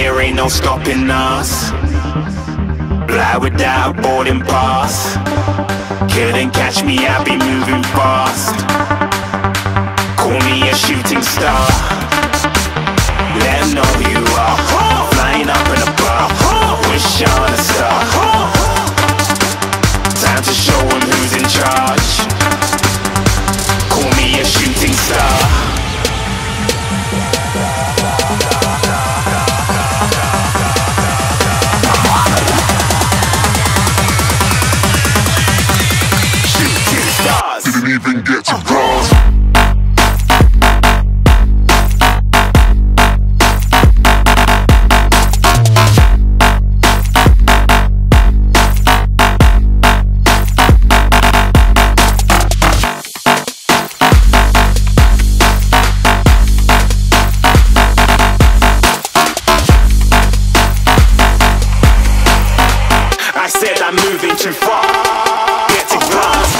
there ain't no stopping us. Fly without boarding pass. Couldn't catch me, I be moving fast. Call me a shooting star. Let know who you are. Flying up in a bar. Wish on a star. Said I'm moving too far. Get to glass.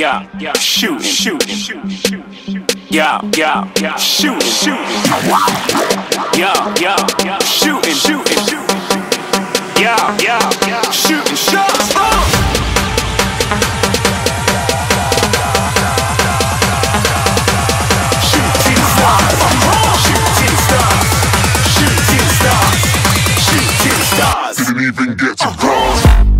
Yeah, yeah, yeah, shooting, shooting, shooting. Yeah, yeah, yeah, shooting, shooting. Yeah, yeah, yeah, shooting, shooting, shooting. Yeah, yeah, yeah, shooting shots. Shooting stars, shooting stars, shooting stars, shooting stars. Didn't even get to cross.